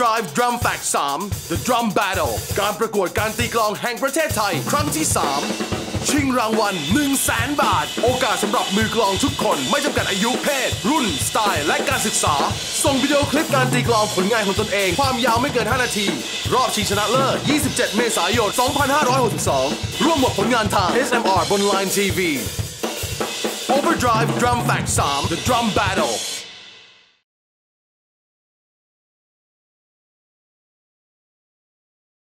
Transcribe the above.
Drive Drum Fact 3 The Drum Battle การประกวดการตีกลองแห่งประเทศไทย ครั้งที่ 3 ชิงรางวัล1 0 0 0 0แสนบาท โอกาสสำหรับมือกลองทุกคนไม่จำกัดอายุเพศ รุ่น สไตล์ และการศึกษา ส่งวิดีโอคลิปการตีกลองผลงานของตนเอง ความยาวไม่เกิน 5 นาที รอบชิงชนะเลิศ 27 เมษายน 2562 ร่วมหมดผลงานทาง SMR บน Line TV Overdrive Drum Fact 3 The Drum Battle